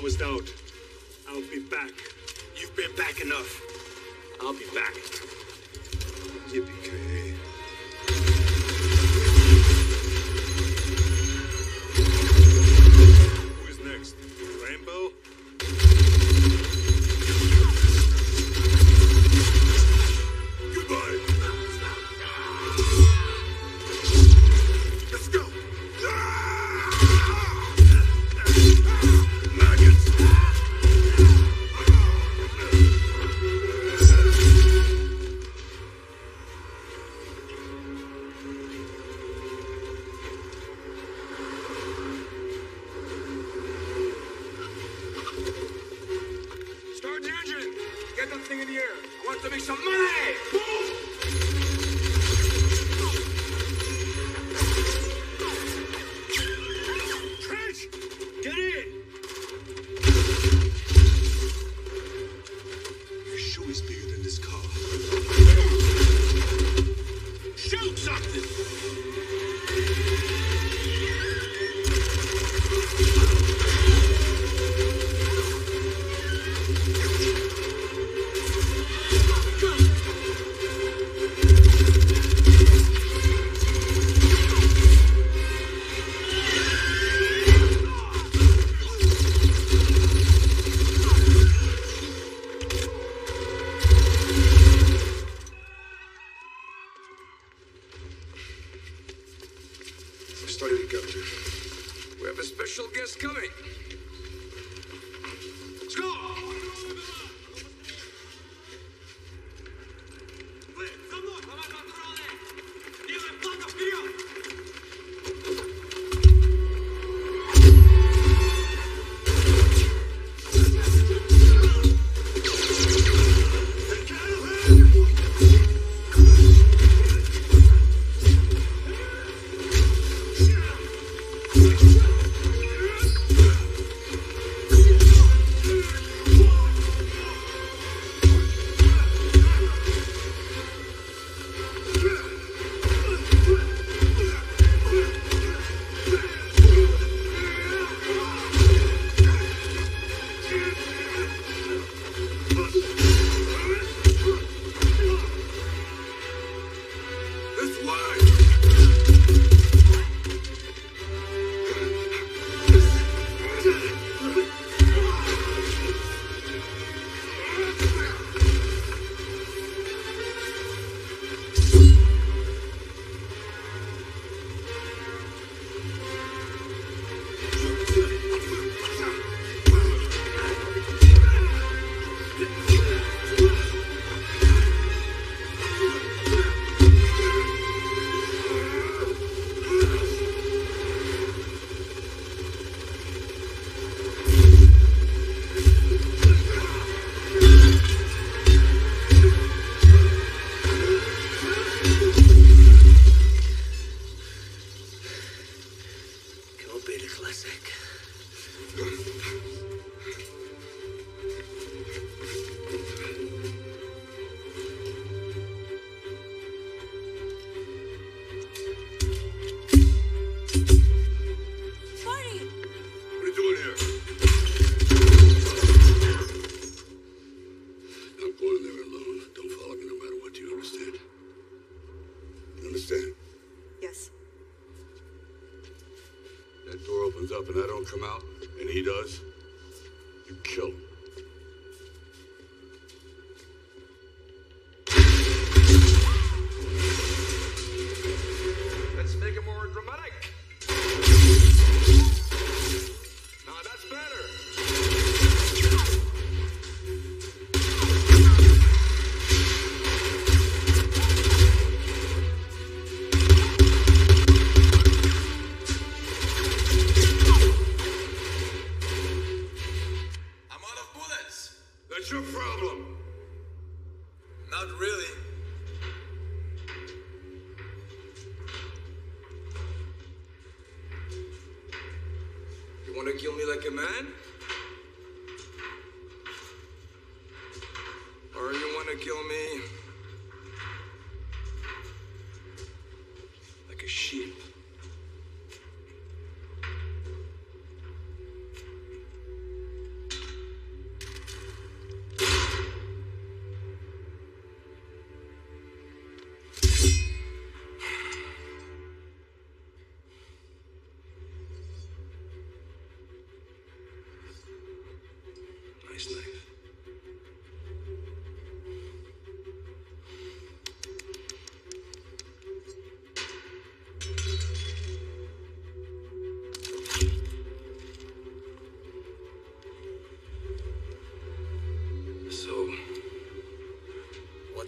[SPEAKER 12] Almost out. I'll be back.
[SPEAKER 8] You've been back enough. I'll be back.
[SPEAKER 4] Yippee-ki-yay.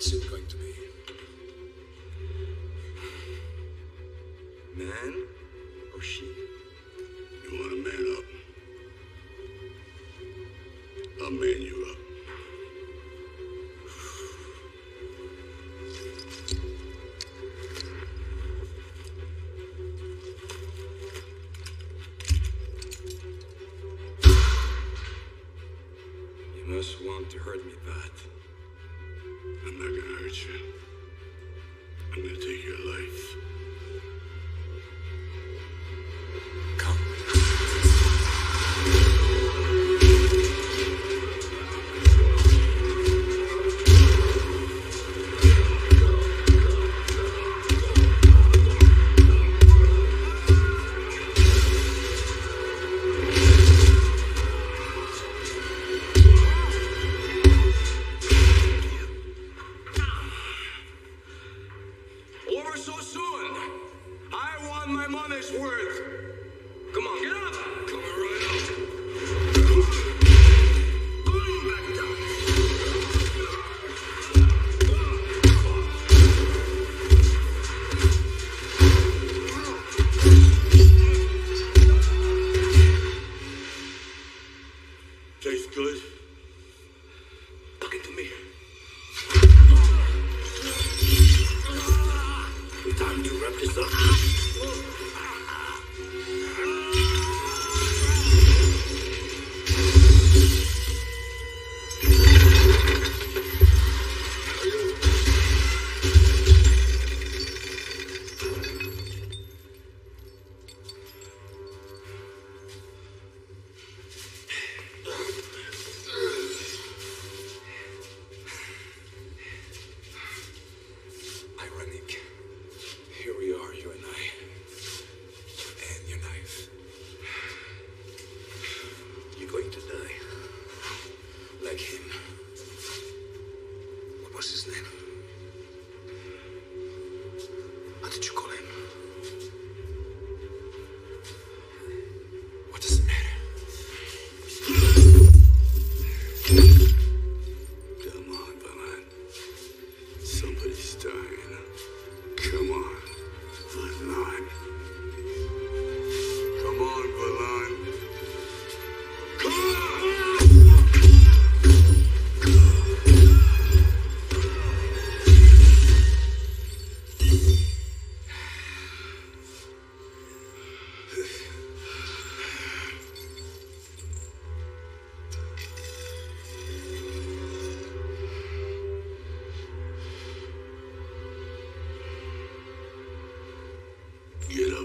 [SPEAKER 15] What's it going to be?
[SPEAKER 12] Man oh, or she?
[SPEAKER 2] You want a man?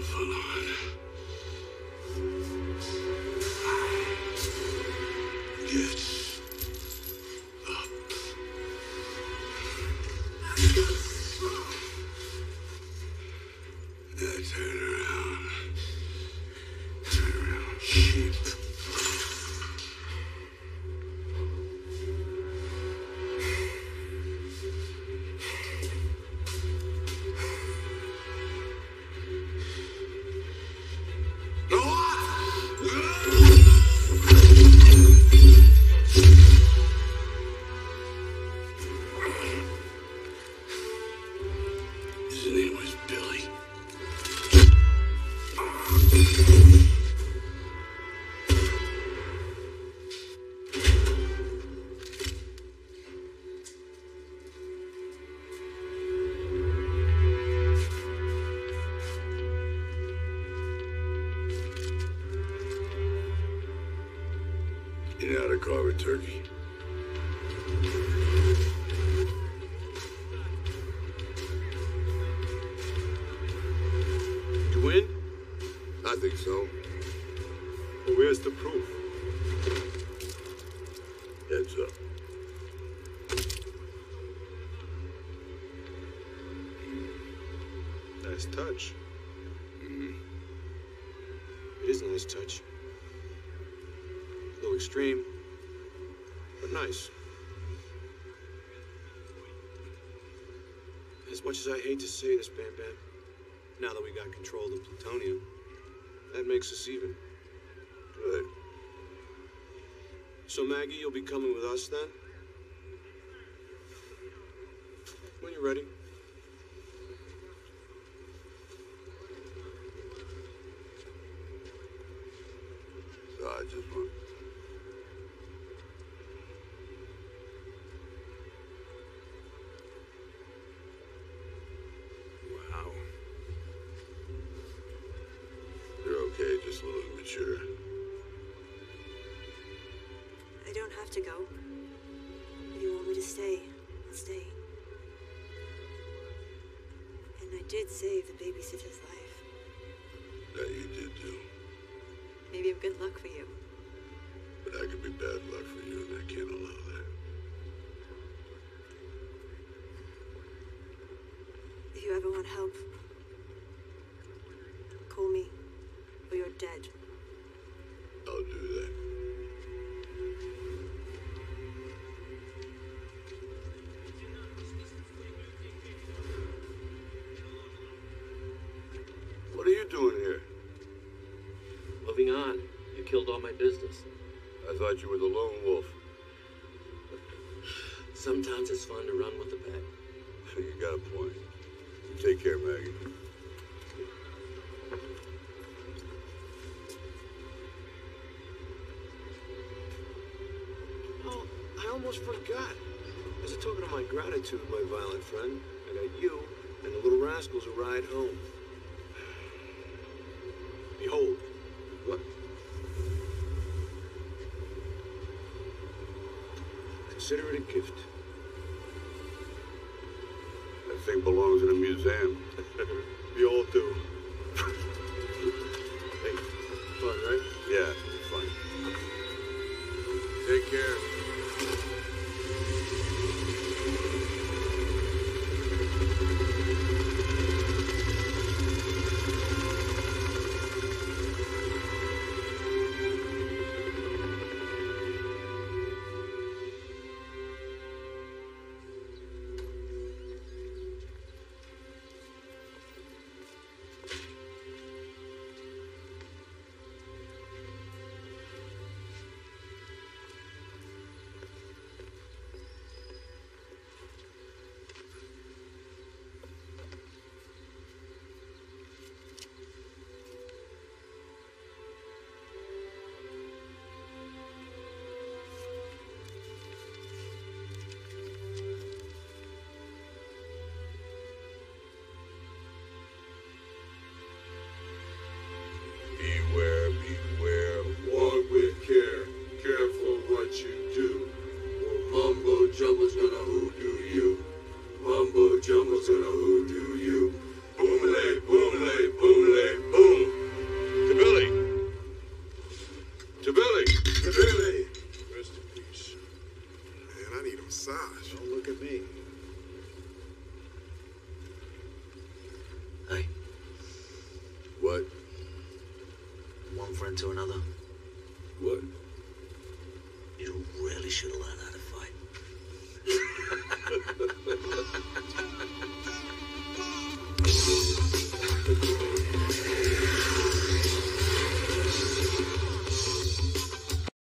[SPEAKER 2] Valhalla. turkey.
[SPEAKER 20] To win?
[SPEAKER 2] I think so.
[SPEAKER 20] But where's the proof?
[SPEAKER 2] Heads up.
[SPEAKER 8] Nice touch.
[SPEAKER 2] Mm-hmm.
[SPEAKER 8] It is a nice touch. A little extreme nice. As much as I hate to say this, Bam Bam, now that we got control of the plutonium, that makes us even.
[SPEAKER 2] Good.
[SPEAKER 8] So, Maggie, you'll be coming with us then?
[SPEAKER 11] Babysitter's life.
[SPEAKER 2] That you did do.
[SPEAKER 11] Maybe I'm good luck for you.
[SPEAKER 2] But that could be bad luck for you, and I can't allow that.
[SPEAKER 11] If you ever want help, call me, or you're dead.
[SPEAKER 17] All my business.
[SPEAKER 2] I thought you were the lone wolf.
[SPEAKER 17] Sometimes it's fun to run with the pack.
[SPEAKER 2] you got a point. You take care, Maggie.
[SPEAKER 8] Oh, I almost forgot. As a token of my gratitude, my violent friend, I got you and the little rascals a ride home. Consider it a gift.
[SPEAKER 2] That thing belongs in a museum.